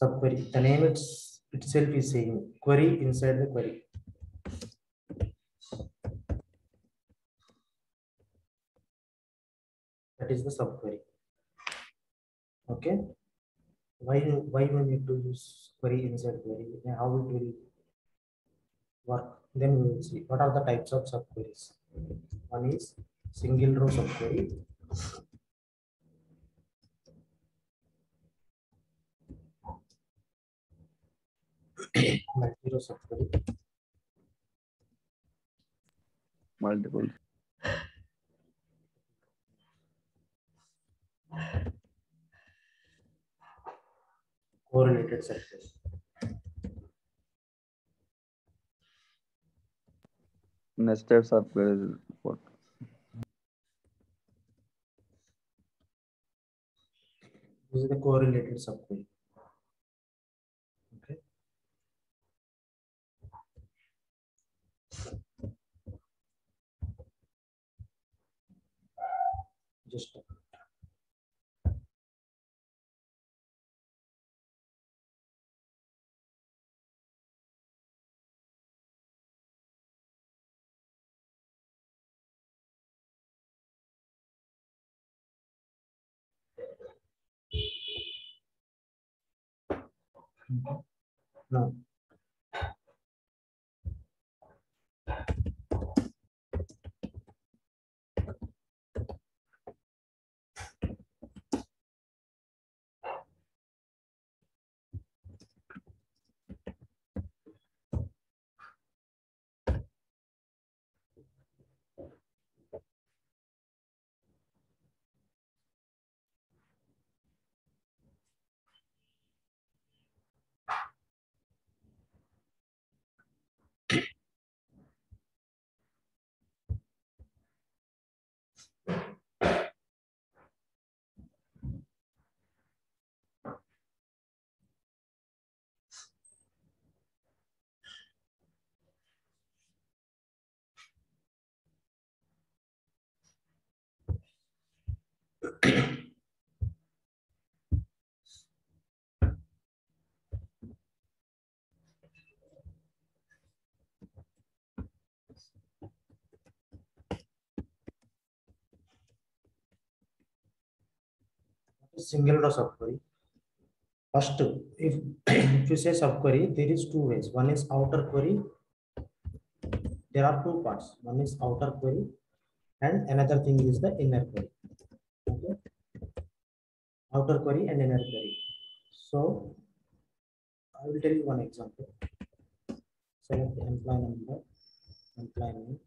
subquery. The name it's, itself is saying query inside the query. That is the subquery. Okay. Why, why we need to use query inside query and how it will work? Then we will see what are the types of subqueries. One is single row subquery. Multiple correlated subquery. nested subquery is what This is the correlated subquery. Just. No. Single row subquery. First, if, if you say subquery, there is two ways. One is outer query. There are two parts. One is outer query and another thing is the inner query. Okay. Outer query and inner query. So I will tell you one example. Select employee number, employee name.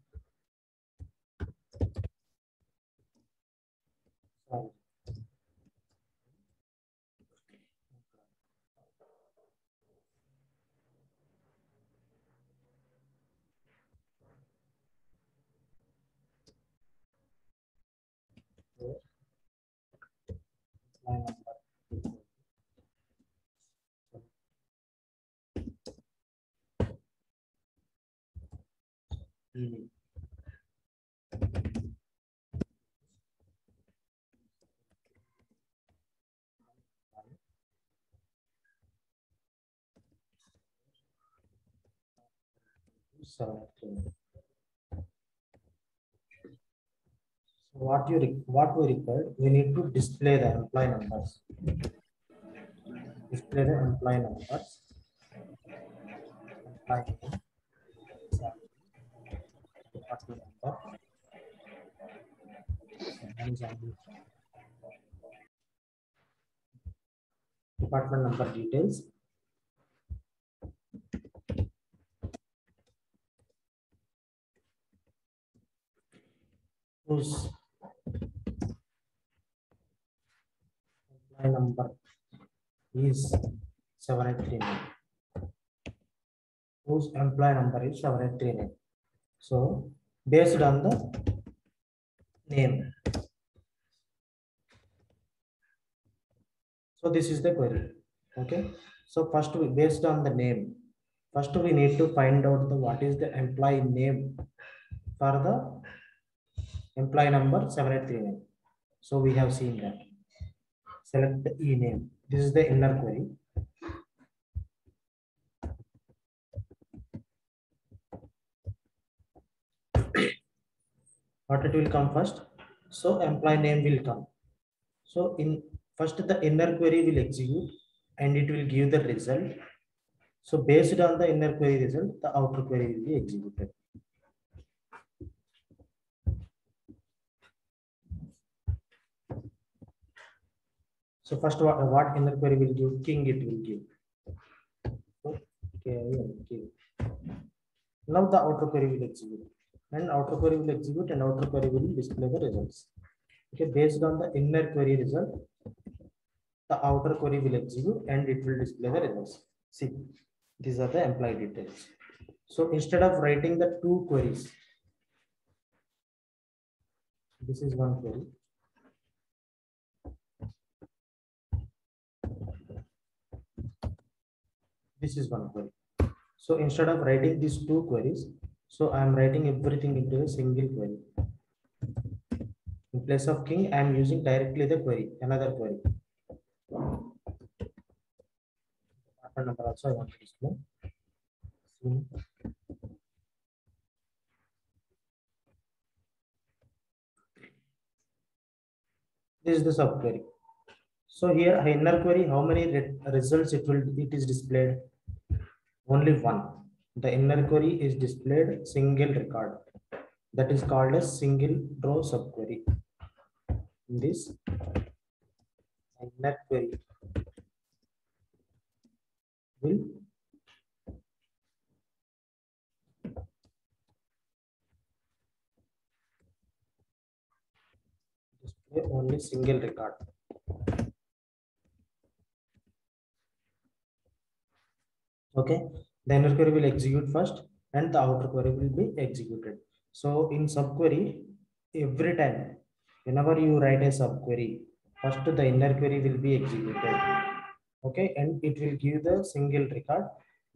Line number. Email. Select email. So what you, what we require, we need to display the employee numbers. Display the employee numbers. Employee Department number. Department number details. Whose number is seven eight three nine. Whose employee number is seven eight three nine. So based on the name. So this is the query. Okay. So first we based on the name. First we need to find out the what is the employee name for the employee number 7839. So we have seen that. select the e name. This is the inner query. what it will come first so employee name will come so in first the inner query will execute and it will give the result so based on the inner query result the outer query will be executed so first what, what inner query will give king it will give okay now the outer query will execute and outer query will execute and outer query will display the results. Okay, based on the inner query result, the outer query will execute and it will display the results. See, these are the employee details. So instead of writing the two queries, this is one query. This is one query. So instead of writing these two queries, so I am writing everything into a single query. In place of king, I am using directly the query, another query. Number also I want to display. This is the subquery. So here inner query, how many re- results it will it is displayed? Only one. The inner query is displayed single record. That is called as single row subquery. In this inner query will display only single record okay the inner query will execute first and the outer query will be executed. So in subquery, every time, whenever you write a subquery, first the inner query will be executed. Okay, and it will give the single record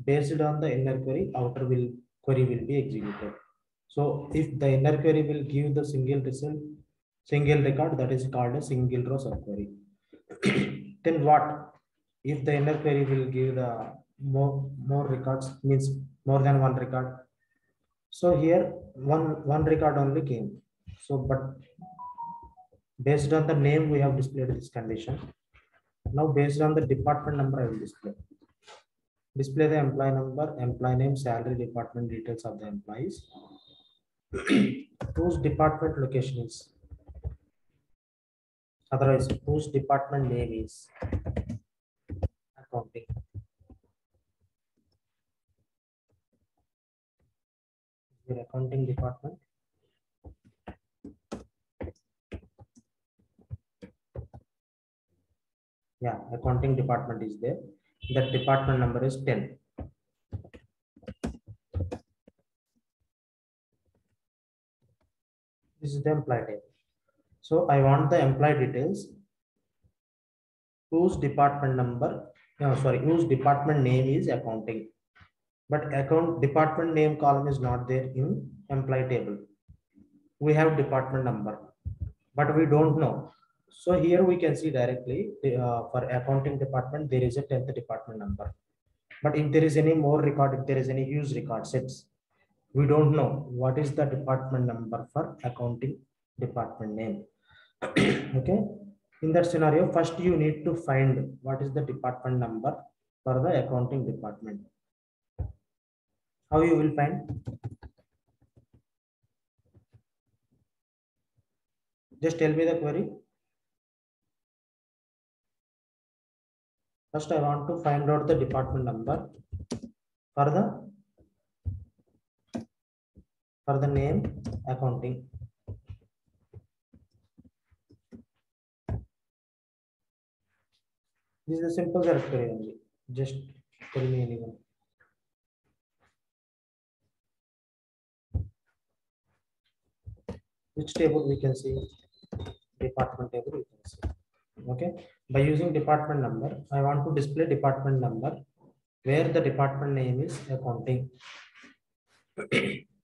based on the inner query, outer will query will be executed. So if the inner query will give the single result, single record, that is called a single row subquery. then what? If the inner query will give the more more records means more than one record. So here one one record only came. So but based on the name we have displayed this condition. Now based on the department number i will display. Display the employee number employee name salary department details of the employees. Whose department location is? Otherwise whose department name is accounting your accounting department. Yeah, accounting department is there. That department number is 10. This is the employee table. So I want the employee details. Whose department number, no, sorry, whose department name is accounting but account department name column is not there in employee table. We have department number but we don't know. So here we can see directly uh, for accounting department there is a 10th department number. But if there is any more record if there is any huge record sets we don't know what is the department number for accounting department name. Okay? In that scenario first you need to find what is the department number for the accounting department how you will find just tell me the query first i want to find out the department number for the for the name accounting this is a simple directory only just tell me anyone which table we can see? Department table we can see. Okay. By using department number i want to display department number where the department name is accounting.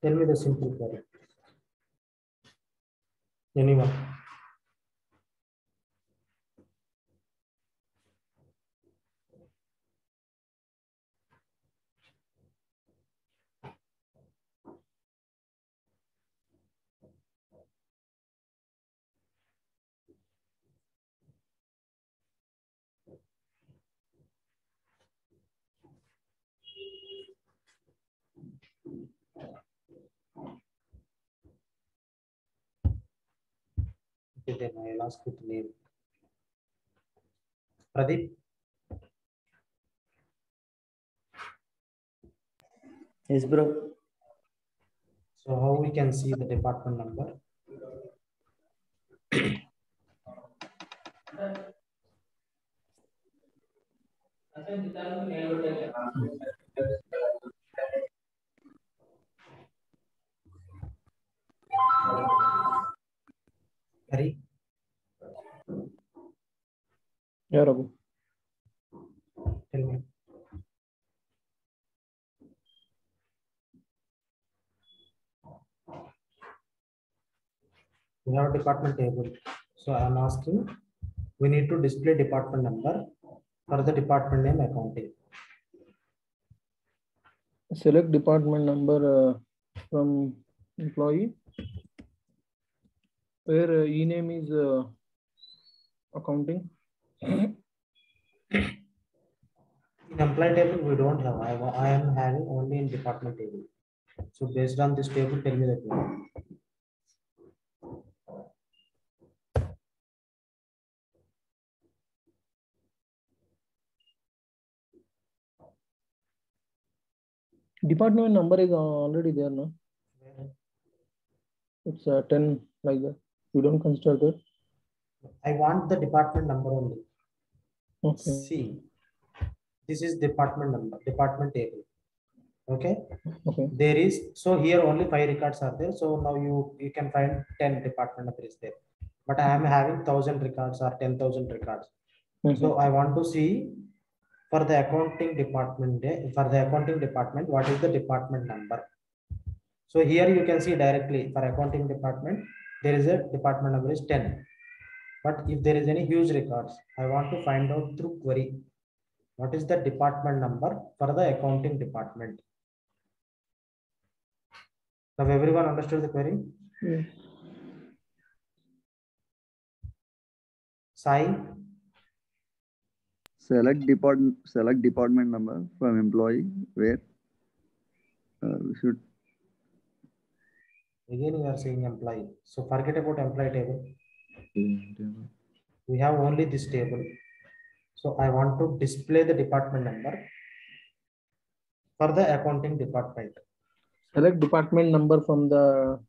Tell me the simple query. Anyone then I'll ask with name. Pradeep, Yes, bro. so how we can see the department number? Hari, Yeah, Raghu. tell me. We have a department table. So I'm asking, we need to display department number for the department name accounting. Select department number uh, from employee. Where uh, e-name is uh, accounting. In employee table, we don't have, I, I am having only in department table. So based on this table, tell me that. one. Department number is already there, no? It's uh, 10 like that. You don't consider that? I want the department number only. Okay. See, this is department number, department table. Okay, Okay. there is, so here only five records are there. So now you, you can find ten department number is there. But I am having thousand records or ten thousand records. Mhm. So I want to see for the accounting department, eh, for the accounting department, what is the department number? So here you can see directly for accounting department, there is a department number is ten. But if there is any huge records, I want to find out through query. What is the department number for the accounting department? Have everyone understood the query? Yeah. Sai, Select department, select department number from employee where uh, we should, again you are saying employee. So forget about employee table. We have only this table. So I want to display the department number for the accounting department. Select department number from the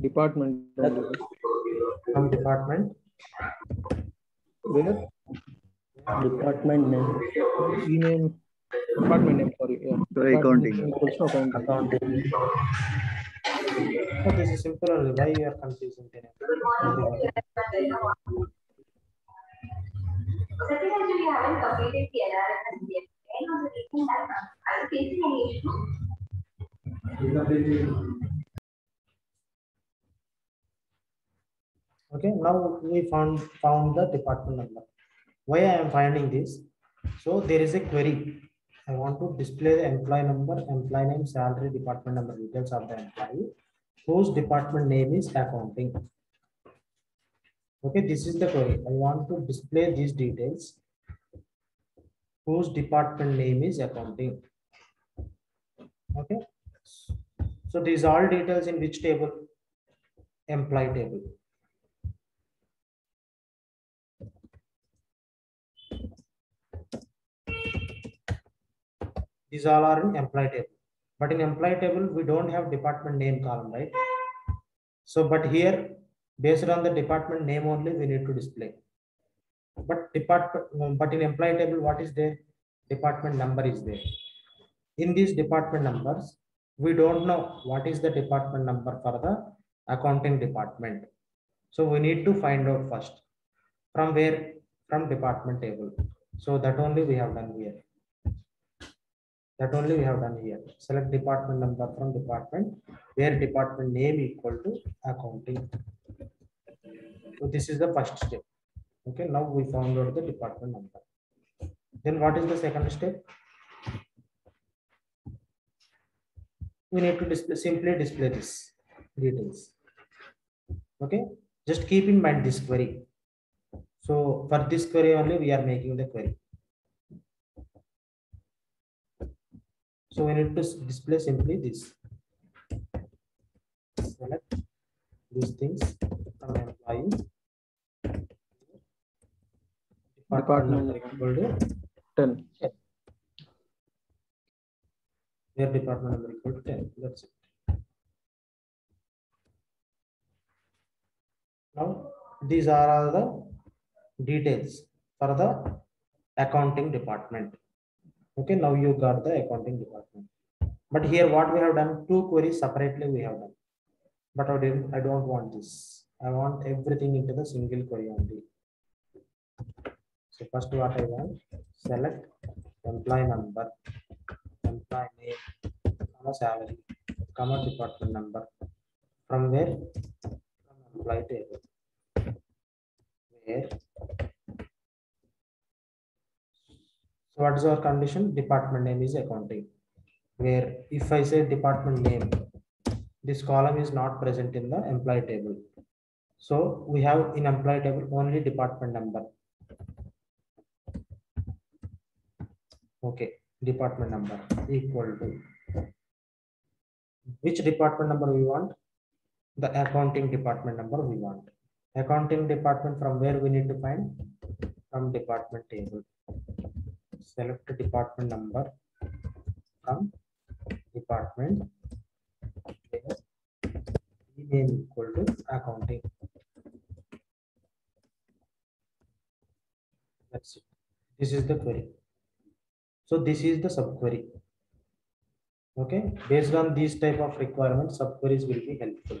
department. From department, Where? Department name. E-name. Department name, sorry. Yeah. Sorry, accounting. Department name accounting. Accounting. So this is simple only. Why you are confusing? then? Second? Okay, now we found found the department number. Why I am finding this? So there is a query. I want to display the employee number, employee name, salary, department number, details of the employee, whose department name is accounting. Okay, this is the query. I want to display these details. Whose department name is accounting. Okay. So these all details in which table? Employee table. These all are in employee table. But in employee table, we don't have department name column, right? So, but here, based on the department name only, we need to display. But department, um, but in employee table, what is there? Department number is there. In these department numbers, we don't know what is the department number for the accounting department. So we need to find out first. From where? From department table. So that only we have done here. That only we have done here. Select department number from department where department name equal to accounting. So this is the first step. Okay, now we found out the department number. Then what is the second step? We need to display, simply display this details. Okay, just keep in mind this query. So for this query only, we are making the query. So we need to display simply this. Select these things from employee department Department. number equal to 10. where department number equal to 10 that's it now these are all the details for the accounting department okay now you got the accounting department. But here what we have done two queries separately we have done. But I didn't I don't want this. I want everything into the single query only. So first what I want select employee number employee name comma salary comma department number. From where? From employee table. Where so what is our condition? Department name is accounting. Where if i say department name this column is not present in the employee table. So we have in employee table only department number. Okay department number equal to which department number we want? The accounting department number we want. Accounting department from where we need to find? From department table select department number from department where name equal to accounting. That's it. This is the query. So this is the subquery. Okay? Based on these type of requirements subqueries will be helpful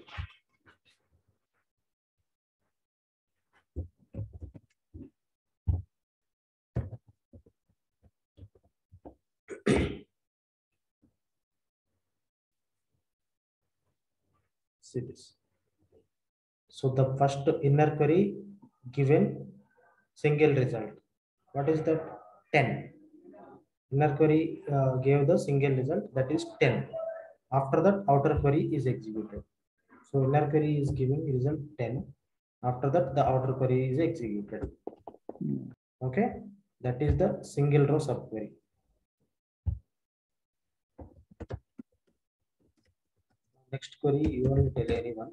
see this so the first inner query given single result. What is that? 10 inner query uh, gave the single result that is 10 after that outer query is executed. So inner query is giving result 10 after that the outer query is executed. Okay? That is the single row subquery next query you won't tell anyone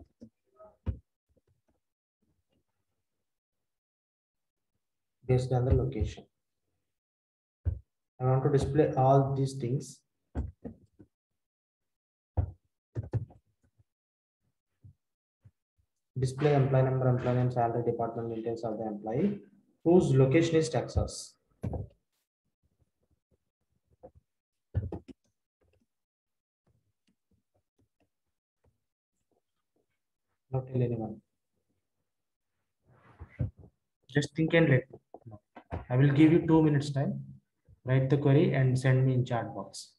based on the location I want to display all these things. Display employee number, employee name, salary, department details of the employee whose location is Texas. Not tell anyone. Just think and let me. I will give you two minutes time write the query and send me in chat box.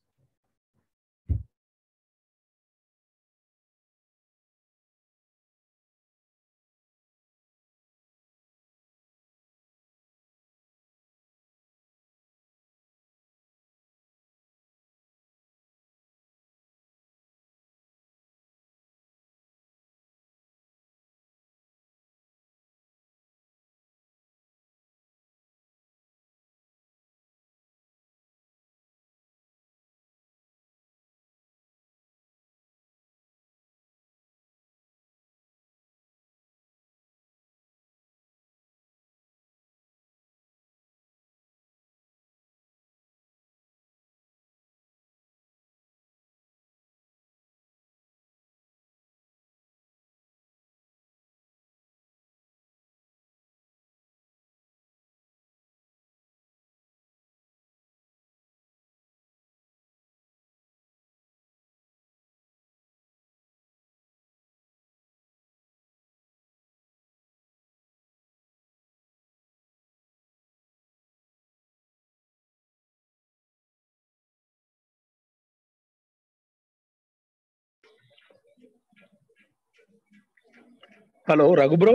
Hello, Raghu bro.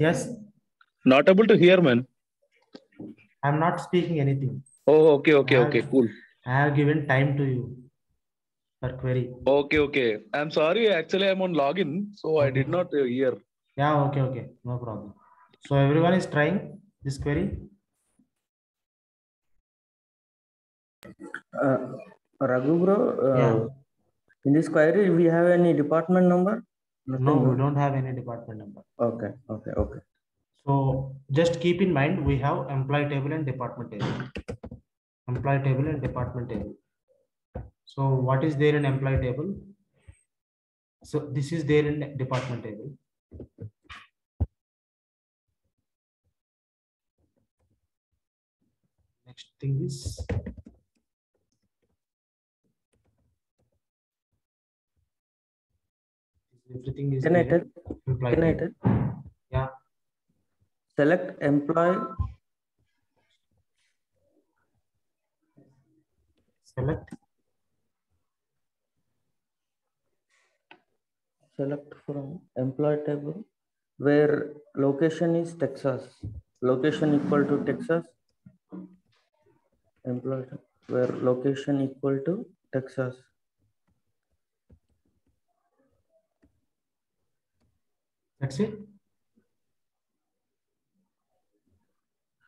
Yes, Not able to hear, man. I'm not speaking anything. Oh, okay, okay, I- okay, cool. I have given time to you for query. Okay, okay. I'm sorry. Actually, I'm on login, so I did not uh, hear. Yeah, okay, okay, no problem. So everyone is trying this query. Uh, Raghu bro, uh, Yeah. In this query, we have any department number? No, we don't have any department number. Okay, okay, okay. So just keep in mind, we have employee table and department table. Employee table and department table. So what is there in employee table? So this is there in department table. Next thing is. Everything is. Can I there tell? in employee Can I table. tell? Yeah. Select employee, Select select from employee table where location is Texas. Location equal to Texas. Employee where location equal to Texas. That's it.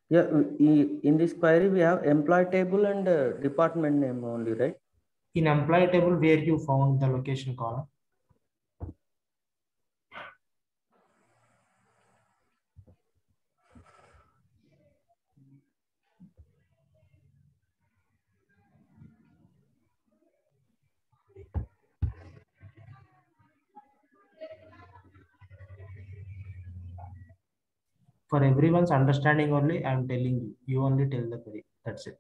Yeah, in this query, we have employee table and uh, department name only, right? In employee table where you found the location column. For everyone's understanding only, I am telling you, you only tell the query, that's it.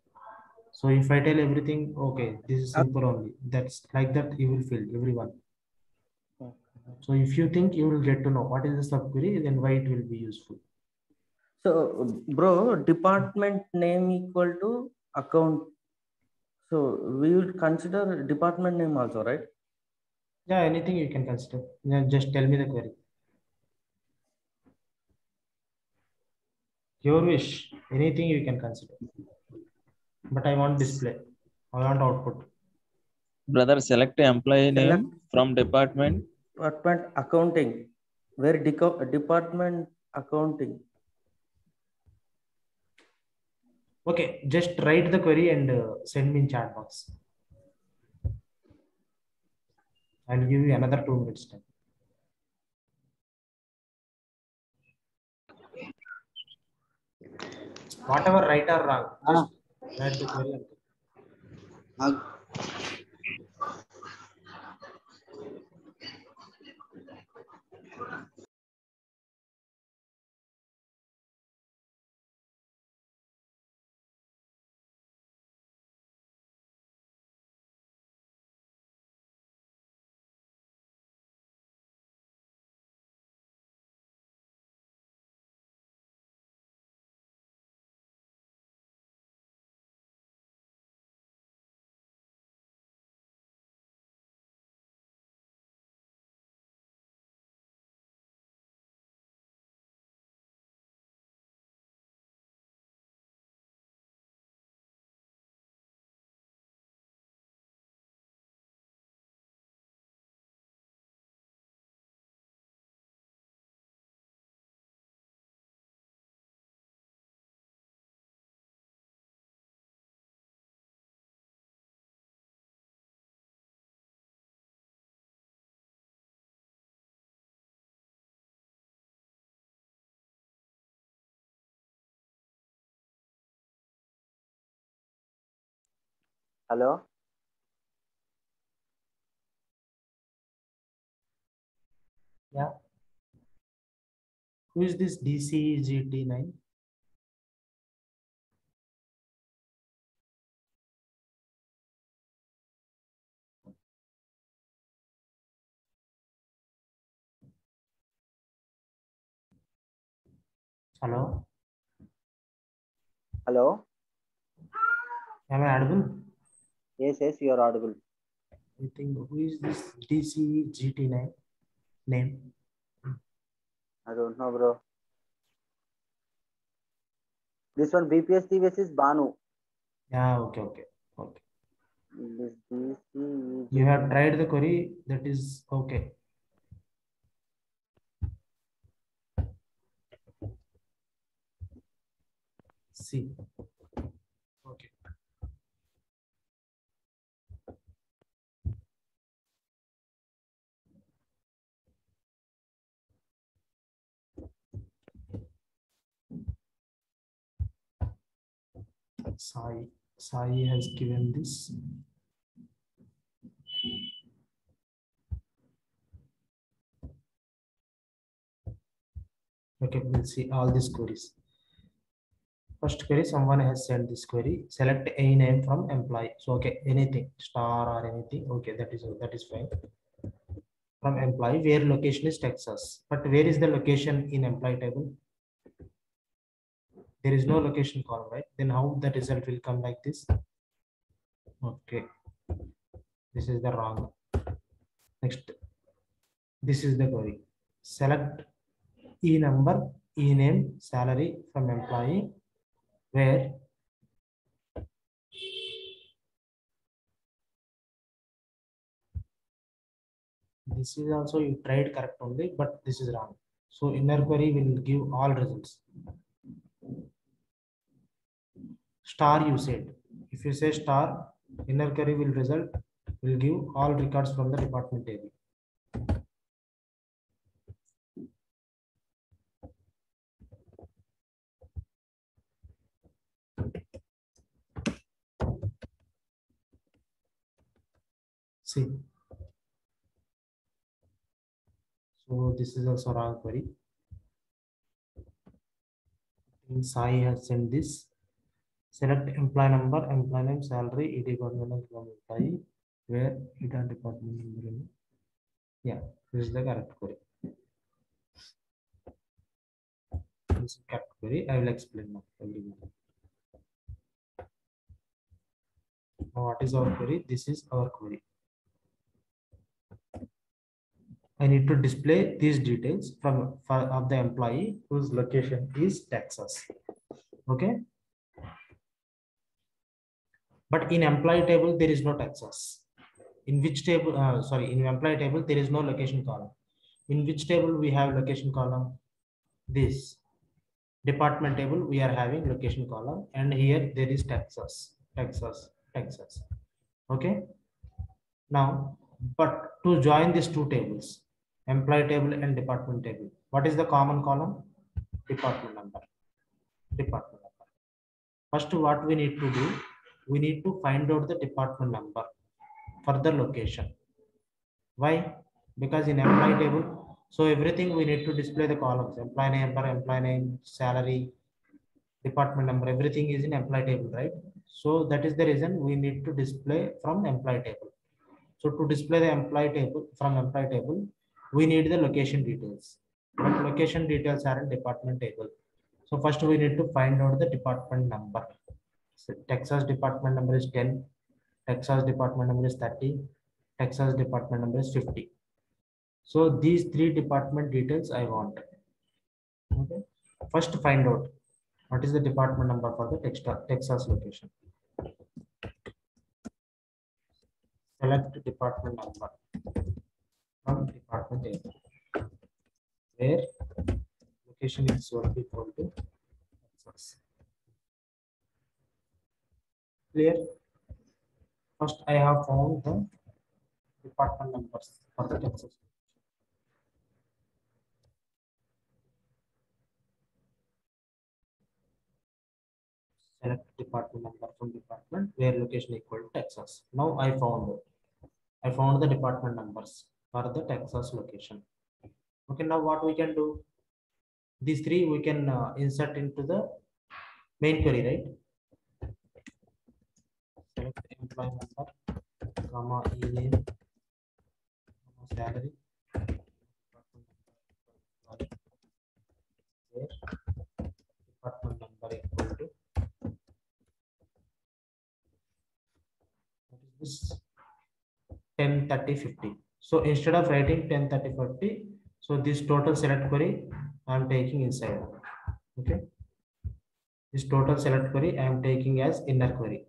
So if I tell everything, okay, this is simple only, that's like that you will feel everyone. So if you think you will get to know what is the subquery, then why it will be useful. So, bro, department name equal to account. So we will consider department name also, right? Yeah, anything you can consider. Yeah, just tell me the query. Your wish, anything you can consider. But I want display. I want output. Brother, select employee Select- name from department. Department accounting, where deco- department accounting. Okay, just write the query and uh, send me in chat box. I'll give you another two minutes time. Whatever right or wrong, just write the query. and- Hello? Yeah. Who is this DCGT9? Hello, Hello? am I audible? Yes, yes, you are audible. I think who is this DCGT9 name? I don't know, bro. This one BPS TVS is Banu. Yeah, okay, okay, okay. This DC. You have tried the query, that is okay. See. Okay. Sai. Sai has given this. Okay, we'll see all these queries. First query, someone has sent this query. Select a name from employee. So okay, anything, star or anything. Okay, that is that is fine. From employee, where location is Texas. But where is the location in employee table? There is no hmm. location column, right? Then how the result will come like this? Okay. This is the wrong. Next. This is the query. Select E number, E name, salary from employee, where this is also you tried correct only, but this is wrong. So inner query will give all results. Star you said. If you say star, inner query will result, will give all records from the department table. See. So this is also wrong query. Sai has sent this. Select employee number, employee name, salary, ED department where ED department number. Yeah, this is the correct query. This is correct query. I will explain now. everyone. What is our query? This is our query. I need to display these details from for, of the employee whose location is Texas. Okay. But in employee table, there is no Texas. In which table, uh, sorry, in employee table, there is no location column. In which table we have location column? This department table, we are having location column and here there is Texas, Texas, Texas. Okay. Now, but to join these two tables, employee table and department table, what is the common column? Department number. Department number. First, what we need to do, we need to find out the department number for the location. Why? Because in employee table, so everything we need to display the columns, employee number, employee name, salary, department number, everything is in employee table, right? So that is the reason we need to display from employee table. So to display the employee table from employee table, we need the location details. But location details are in department table. So first we need to find out the department number. So Texas department number is 10, Texas department number is 30, Texas department number is 50. So these three department details I want. Okay. First find out what is the department number for the Texas, location. Select department number from department table where location is solely equal to Texas. Clear? First, I have found the department numbers for the Texas. Select department number from department where location equal to Texas. Now I found it. I found the department numbers for the Texas location. Okay, now what we can do? These three we can uh, insert into the main query, right? Employee number, comma, e name, comma, salary. Where department number equal to what is this 10 30 50 so instead of writing 10 30 40 so this total select query i am taking inside okay this total select query i am taking as inner query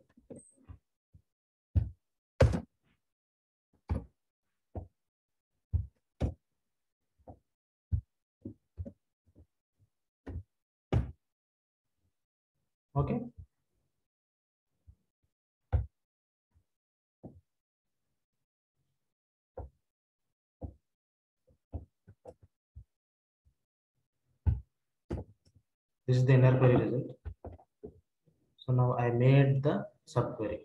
okay This is the inner query result. So now I made the subquery.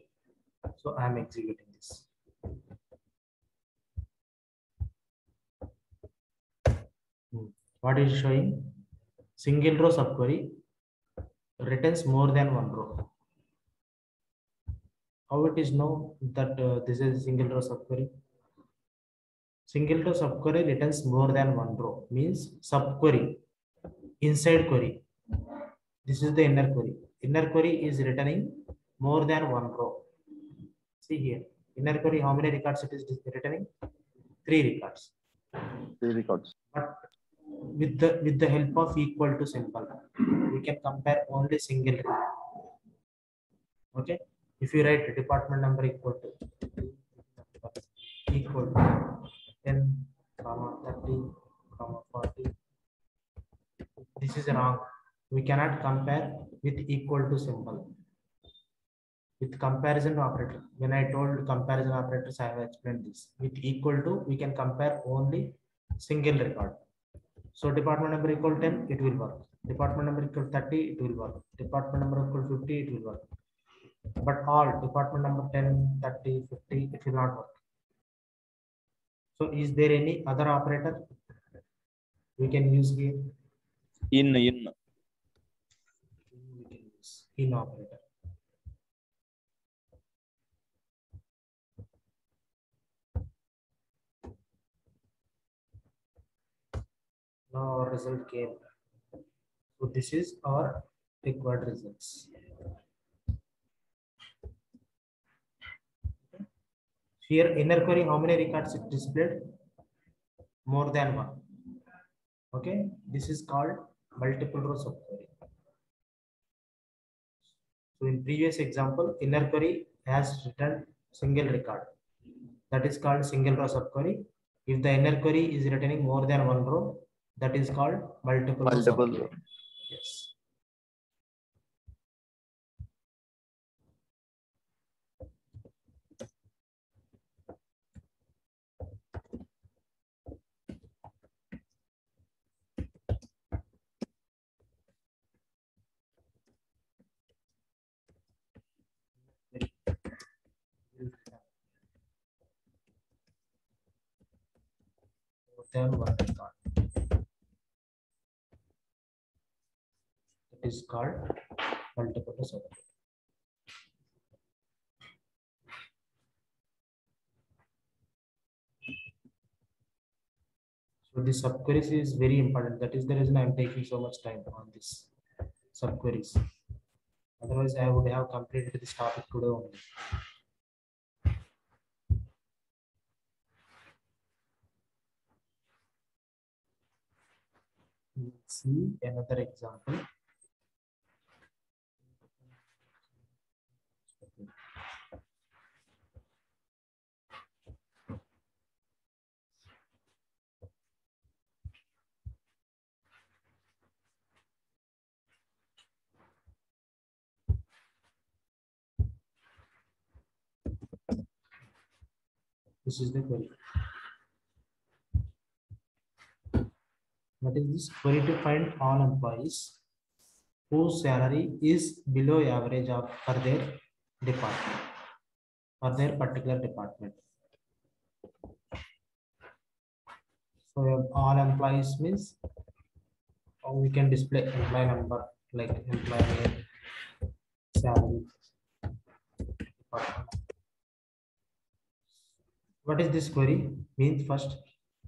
So I am executing this. Hmm. What is showing? Single row subquery returns more than one row. How it is know that uh, this is single row subquery? Single row subquery returns more than one row means subquery inside query. This is the inner query. Inner query is returning more than one row. See here, inner query, how many records it is returning? Three records. Three records. But with the with the help of equal to symbol, we can compare only single record. Okay, if you write department number equal to equal to 10, comma 30, comma 40. This is wrong. We cannot compare with equal to symbol. With comparison operator, when I told comparison operators, I have explained this. With equal to, we can compare only single record. So department number equal 10, it will work. Department number equal 30, it will work. Department number equal 50, it will work. But all department number 10, 30, 50, it will not work. So is there any other operator we can use here? In, in. We can use in operator. Now result came. So this is our required results. Here inner query, how many records it displayed? More than one. Okay, this is called multiple row subquery. So in previous example, inner query has returned single record. That is called single row subquery. If the inner query is returning more than one row, that is called multiple Multiple subquery. Yes. Then is called multiple subquery. So the subqueries is very important. That is the reason I am taking so much time on this subqueries. Otherwise, I would have completed this topic today only. Let's see another example. This is the query. What is this? Query to find all employees whose salary is below average of for their department, for their particular department. So all employees means or we can display employee number like employee salary. department. What is this query? Means first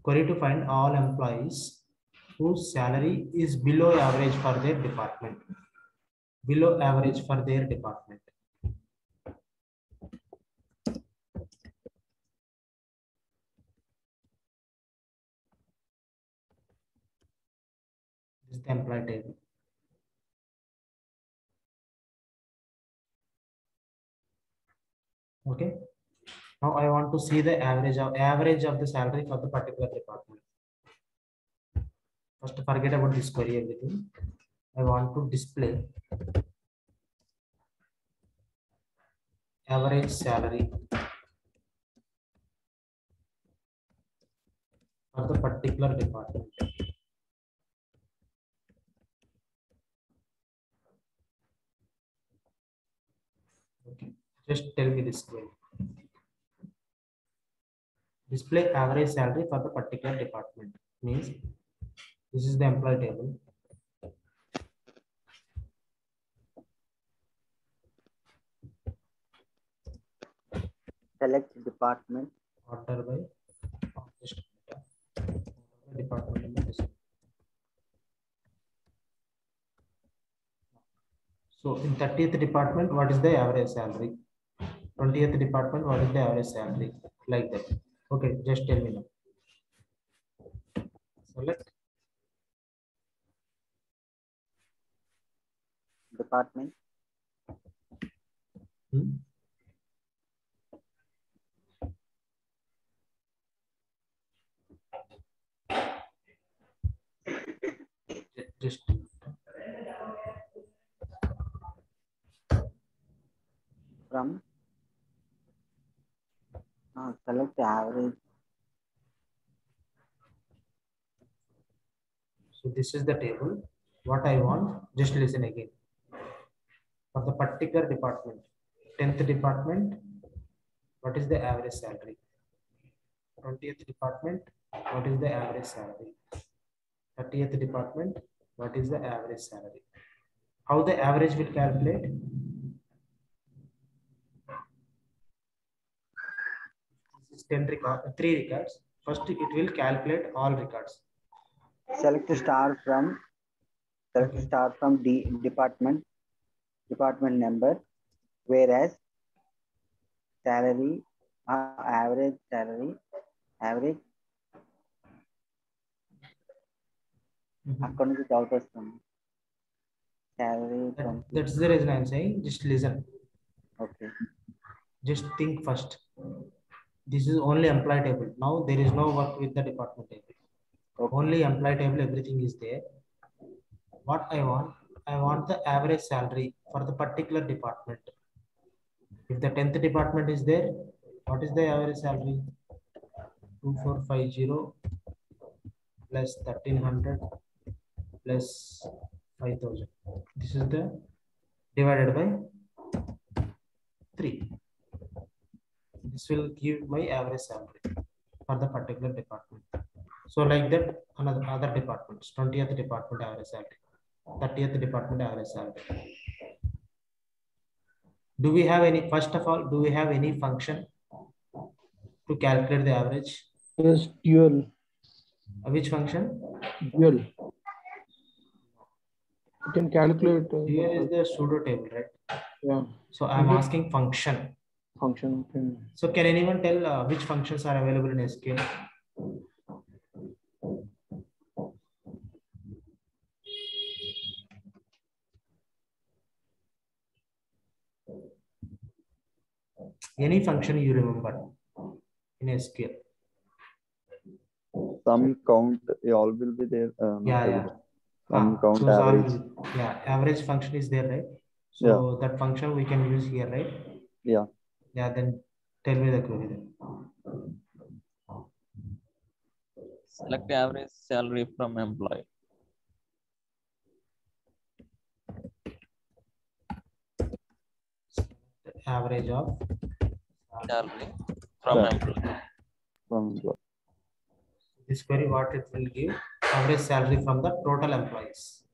query to find all employees whose salary is below average for their department. Below average for their department. This is the employee table. Okay. Now I want to see the average of average of the salary for the particular department. First, forget about this query everything. I want to display average salary for the particular department. Okay, Just tell me this query. Display average salary for the particular department means this is the employee table. Select department. order by just a minute. department so in 30th department what is the average salary 20th department what is the average salary like that okay just tell me now select Department. hmm, just From. Uh, the average. So this is the table. What I want, just listen again. For the particular department, tenth department, what is the average salary? Twentieth department, what is the average salary? Thirtieth department, what is the average salary? How the average will calculate? This is ten record, three records. First, it will calculate all records. Select the star from. Select the Okay. star from the department. Department number. Whereas. Salary. Uh, average salary. Average. అక్కడ నుంచి doubt వస్తుంది salary That- That's the reason I'm saying, just listen. Okay just think first. This is only employee table. Now there is no work with the department table. Only employee table, everything is there. What I want, I want the average salary for the particular department. If the tenth department is there, what is the average salary? Two four five zero plus thirteen hundred plus five thousand. This is the divided by three. This will give my average salary for the particular department. So like that, another other departments, twentieth department average salary, thirtieth department average salary. Do we have any, first of all, do we have any function to calculate the average? Yes, dual, Uh, Which function? dual. You can calculate uh, Here is the pseudo table, right? yeah, So I'm Mhm. asking function. Function. So can anyone tell uh, which functions are available in SQL? Any function you remember in SQL? Sum count, they all will be there. not Yeah, yeah. Sum Ah, count those all average. will- Yeah, average function is there, right? So that function we can use here, right? Yeah. Yeah, then tell me the query then. Select average salary from employee. Average of Salary from Yeah. employee. From employee. this query, what it will give? Average salary from the total employees.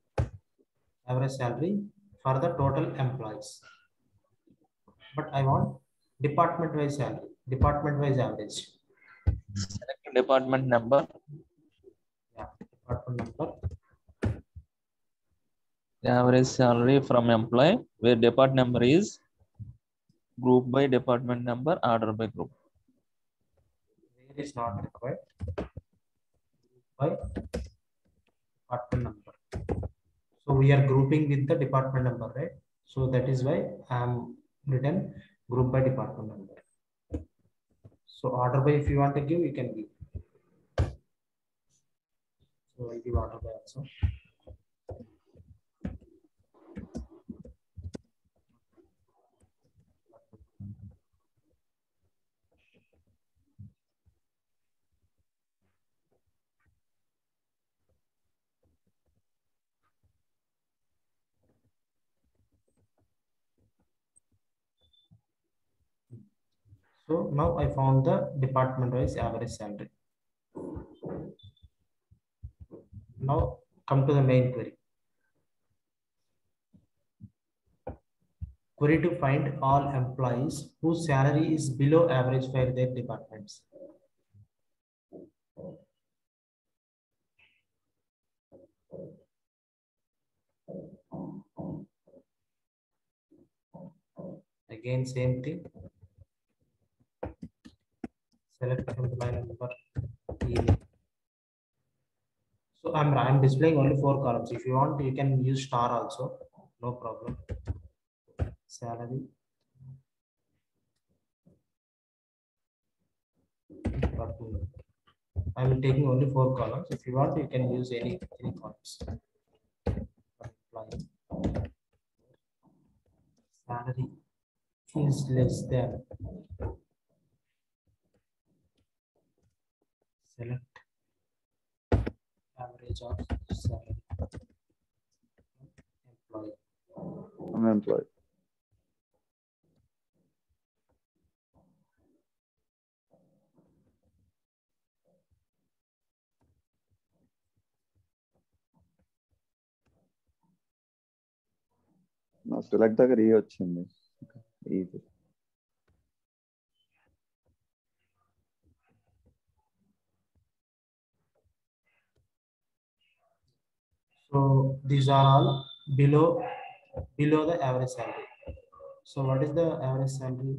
Average salary for the total employees. But I want department wise salary, department wise average. Select department number. Yeah, department number. the Average salary from employee where department number is group by department number, order by group. Where is not required. By department number. So we are grouping with the department number, right? So that is why I am written group by department number. So order by if you want to give, you can give. So I give order by also. So now I found the department wise average salary. Now come to the main query. Query to find all employees whose salary is below average for their departments. Again, same thing. Select employee number. email. So I'm I'm displaying only four columns. If you want, you can use star also. No problem. Salary. I'm taking only four columns. If you want, you can use any any columns. Salary is less than. Select average of salary. Employee. Unemployed. నా select దగ్గర ఈ వచ్చింది ఇది So these are all below below the average salary. So what is the average salary?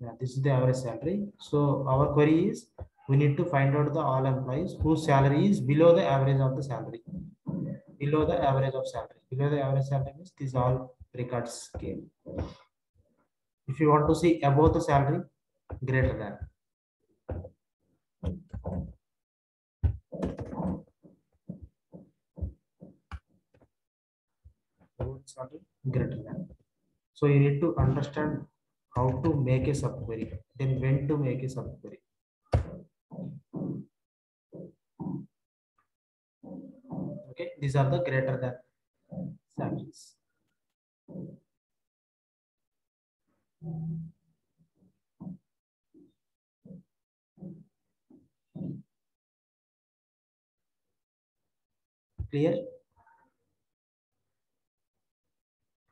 Yeah, this is the average salary. So our query is we need to find out the all employees whose salary is below the average of the salary. Below the average of salary. Below the average salary means these all records scale. If you want to see above the salary, greater than. Greater than. So you need to understand how to make a subquery, then when to make a subquery. Okay, these are the greater than salaries. Clear?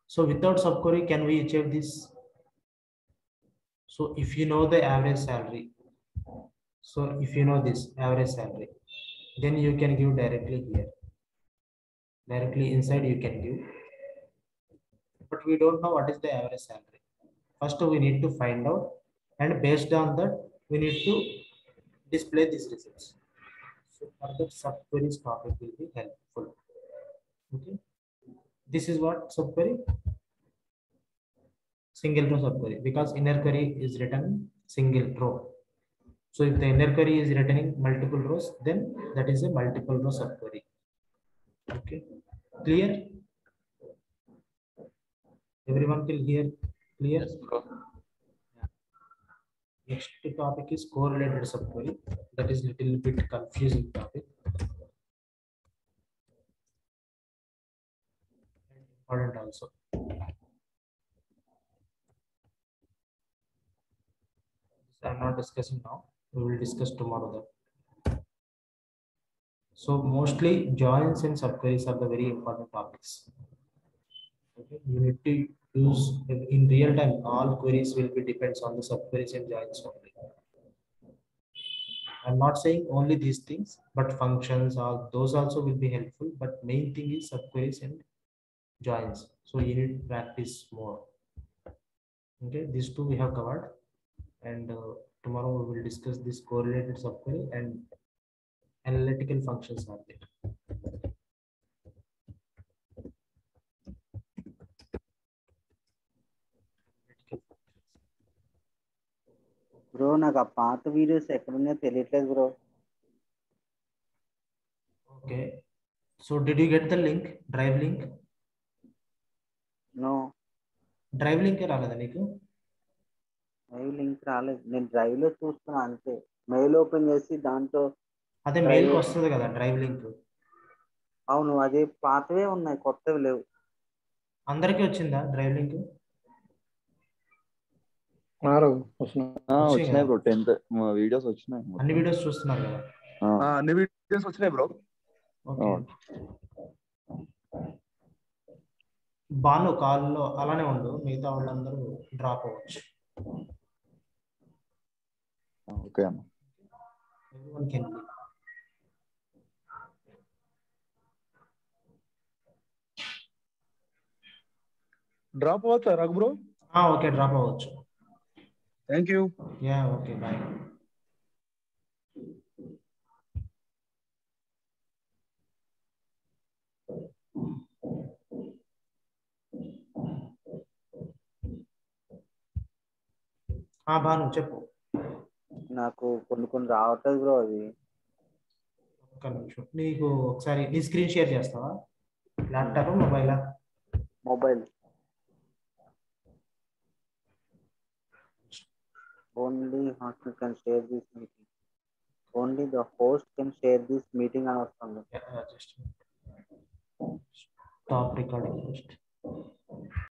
So without subquery, can we achieve this? So if you know the average salary, so if you know this average salary, then you can give directly here. Directly inside you can give. But we don't know what is the average salary. First, we need to find out and based on that, we need to display these results. So for that subqueries topic will be helpful. Okay. This is what subquery? Single row subquery because inner query is written single row. So if the inner query is in multiple rows, then that is a multiple row subquery. Okay. Clear? Everyone will hear clear? Yes, bro. Next topic is correlated subquery. That is little bit confusing topic. And Important also. I'm not discussing now. We will discuss tomorrow. So mostly joins and subqueries are the very important topics. Okay, you need to use in real time. All queries will be depends on the subqueries and joins only. I'm not saying only these things, but functions are those also will be helpful. But main thing is subqueries and joins. So you need practice more. Okay, these two we have covered, and uh, tomorrow we will discuss this correlated subquery and analytical functions are there. Bro నాకు ఆ పాత videos ఎక్కడున్నాయో తెలియట్లేదు bro Okay. So did you get the link? Drive link? No Drive link రాలేదా నీకు? Mail link రాలేదు నేను డ్రైవ్లో చూస్తున్నా అంతే మెయిల్ ఓపెన్ చేసి దాంట్లో అదే మెయిల్కి. వస్తుంది కదా డ్రైవ్ లింక్ అవును అది పాతవే ఉన్నాయి కొత్తవి లేవు అందరికీ వచ్చిందా డ్రైవ్ లింక్ వచ్చినాయి. బ్రో టెన్త్ వీడియోస్ వచ్చినాయి అన్ని వీడియోస్ చూస్తున్నారు కదా? ఆ, అన్ని వీడియోస్ వచ్చినాయి బ్రో. బాను కాల్లో అలానే ఉండు. మిగతా వాళ్ళందరూ డ్రాప్ అవ్వచ్చు. ఓకే అన్న. Everyone can leave. డ్రాప్ అవ్వచ్చా రఘు బ్రో ఆ, ఓకే డ్రాప్ అవ్వచ్చు. Thank you yeah okay bye ఆ భాను చెప్పు. నాకు కొన్ని కొన్ని రావట్లేదు బ్రో అది. ఒక్క నిమిషం. నీకు ఒకసారి నీ స్క్రీన్ షేర్ చేస్తావా? Laptop మొబైలా? Mobile. only hospital can share this meeting. Only the host can share this meeting and hospital. Yeah, just stop recording first.